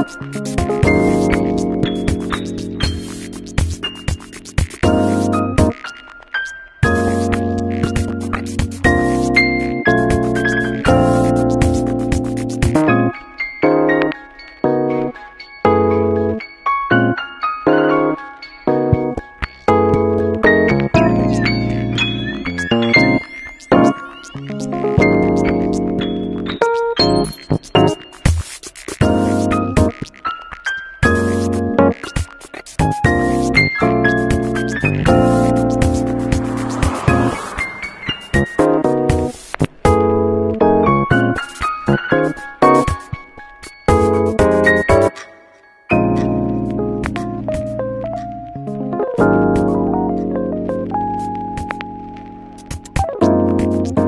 Oops.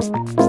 Thank